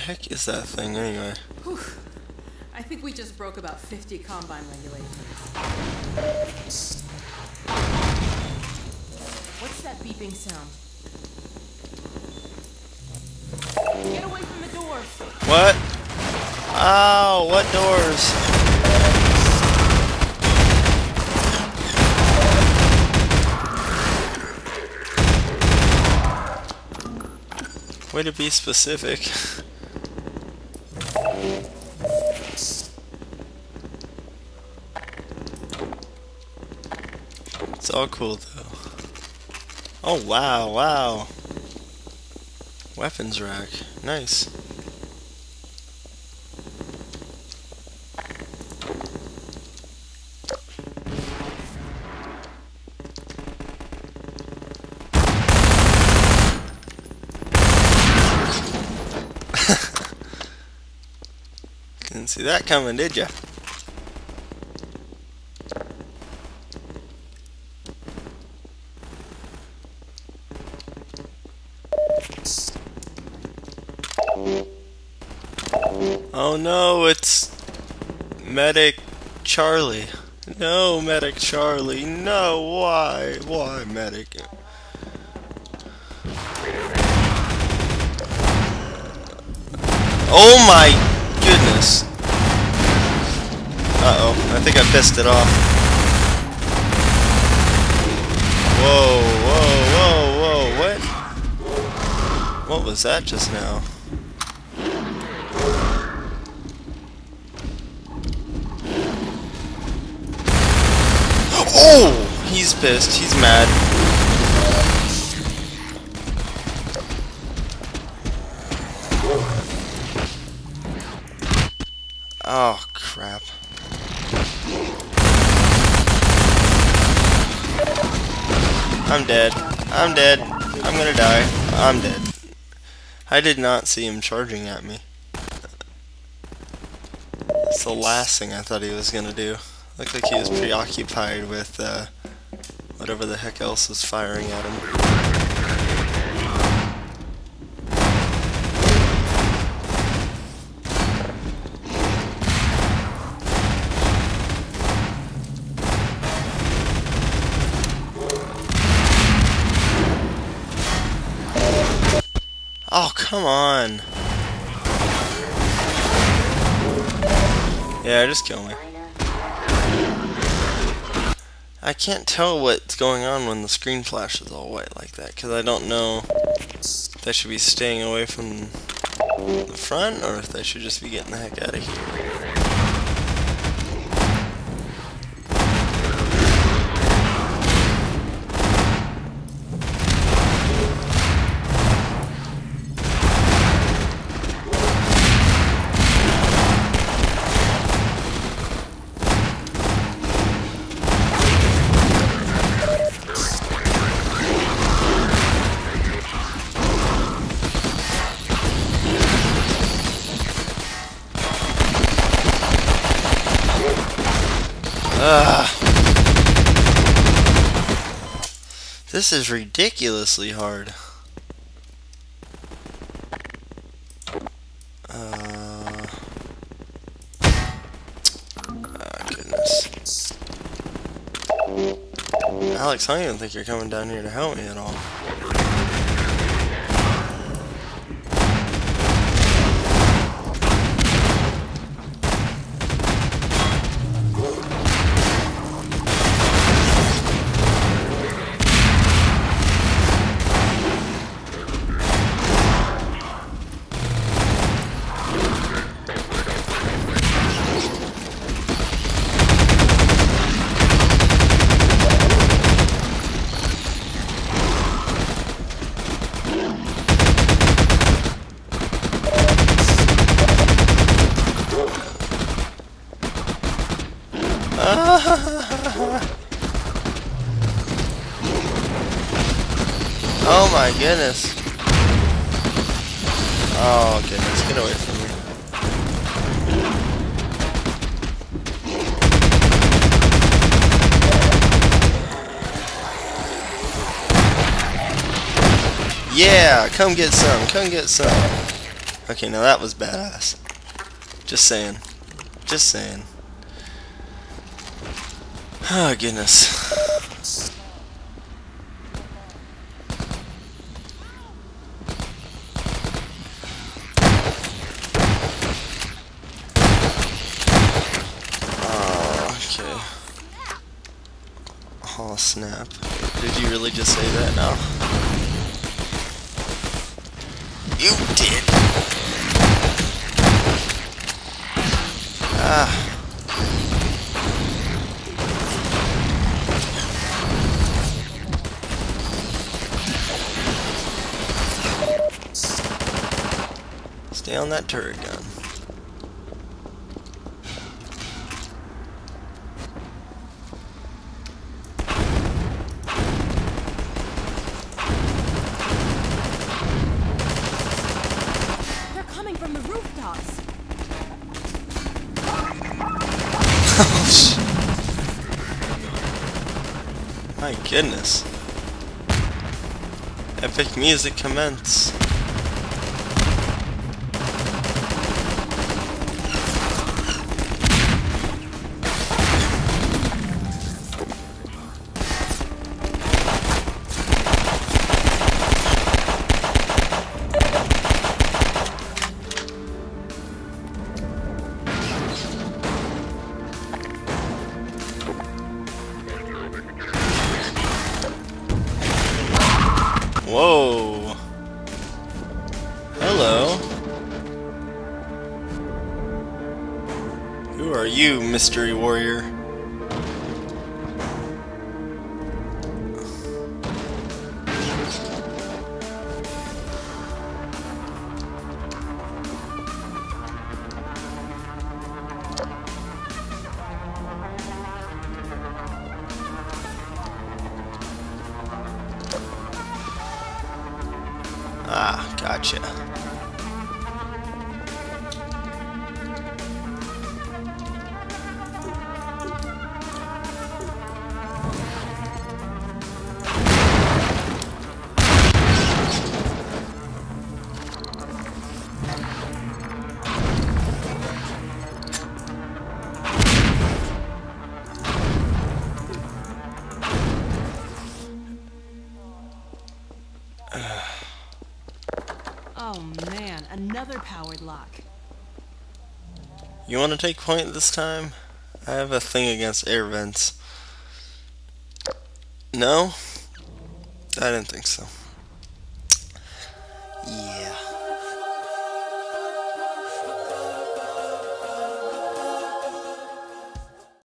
heck is that thing anyway? Whew. I think we just broke about 50 combine regulations. What's that beeping sound? Get away from the doors! What? Ow, what doors? Way to be specific. It's all cool though. Oh wow, wow. Weapons rack. Nice. Didn't see that coming, did ya? Oh no, it's Medic Charlie. No, Medic Charlie. No, why? Why, Medic? Oh my goodness. Uh oh, I think I pissed it off. Whoa, whoa, what? Was that just now? Oh! He's pissed. He's mad. Oh, crap. I'm dead. I'm dead. I'm gonna die. I'm dead. I did not see him charging at me. That's the last thing I thought he was gonna do. Looked like he was preoccupied with uh, whatever the heck else was firing at him. Come on. Yeah, just kill me. I can't tell what's going on when the screen flashes all white like that, because I don't know if I should be staying away from the front, or if I should just be getting the heck out of here. Ugh. This is ridiculously hard. Uh, ah, goodness. Alyx, I don't even think you're coming down here to help me at all. Oh my goodness. Oh goodness, get away from me. Yeah, come get some, come get some. Okay, now that was badass. Just saying. Just saying. Oh, goodness. Oh, okay. Oh, snap. Did you really just say that now? You did! Ah. Stay on that turret gun. They're coming from the rooftops. My goodness. Epic music commence. Whoa. Hello. Who are you, mystery warrior? Another powered lock. You want to take point this time? I have a thing against air vents. No? I didn't think so. Yeah.